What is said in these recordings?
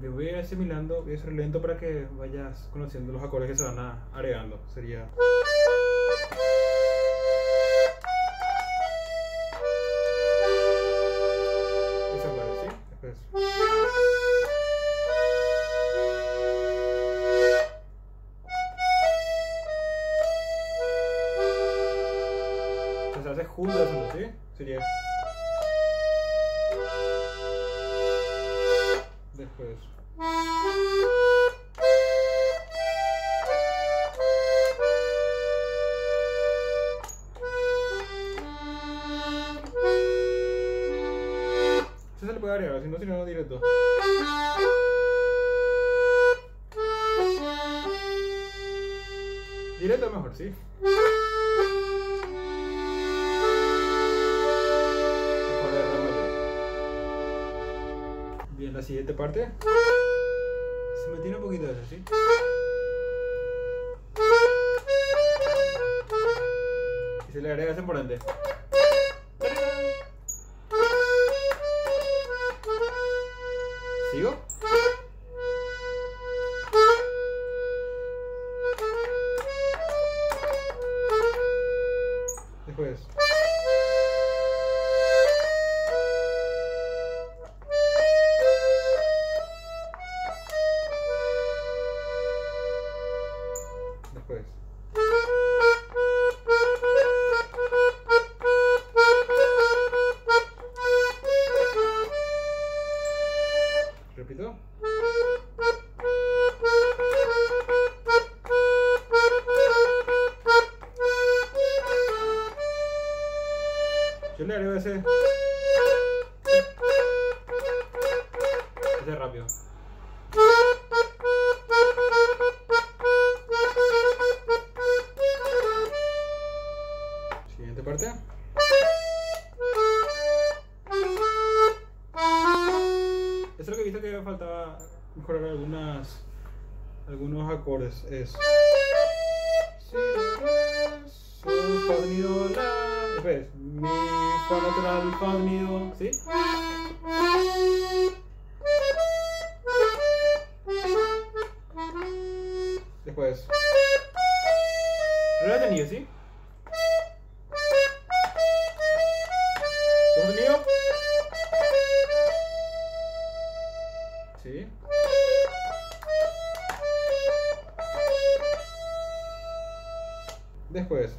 Yo voy a ir asimilando, voy a ser lento para que vayas conociendo los acordes que se van a- agregando. Sería. Ese ¿sí? Después. Hace juntas, ¿no? ¿sí? Sería. Después. Eso se le puede agregar, si no, si no, directo. Directo mejor, sí. Bien, la siguiente parte. Se me tiene un poquito de eso, ¿sí? Y se le agrega ese importante. ¿Sigo? Después. Después. Repito. Yo le. Ese faltaba mejorar algunas algunos acordes. Es Si, re, sol, fa sostenido, la. Es mi, fa natural, fa sostenido, ¿sí? Después. Re sostenido, ¿sí? Después.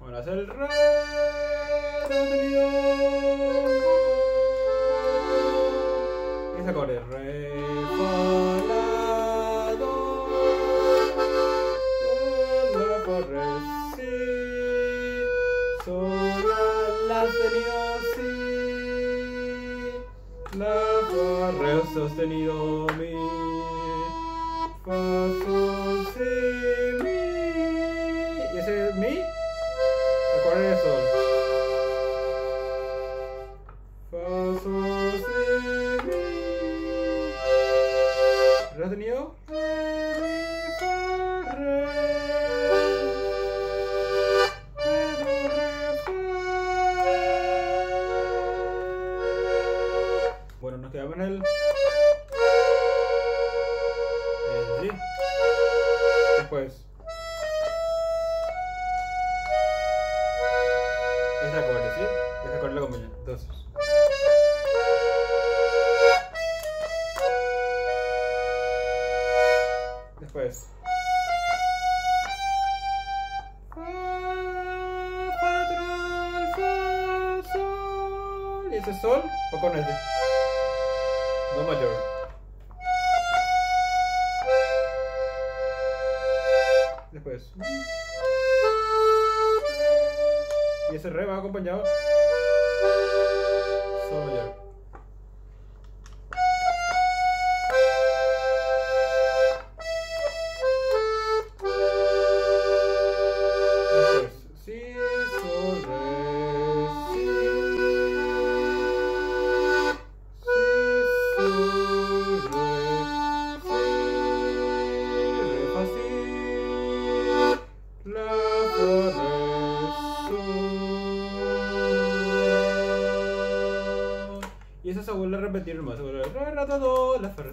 Bueno, hacer el re sostenido. Ese acorde, re, la, fa, re sostenido, mi, fa, sol, si, mi, y ese mi, acorde de sol. Fa, sol, si, mi. ¿Re sostenido? El. El sí. Después. Ese acorde, ¿sí? Ese acorde lo acompaña. Entonces. Después. Y ese sol va con este. Do mayor. Después. Y ese re va acompañado. Sol mayor. Se vuelve a repetir nomás. Se vuelve re, re, do, do, la, fa.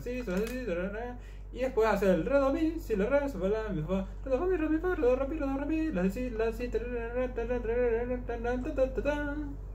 Y después hace el re, mi, si, la, re, sol, la, mi, fa, re, do, mi, re, mi, mi, mi, si, la, si, tra, ra, ra, ta, ra, tra, ra, ta, ra, ta, ta, ta, ta.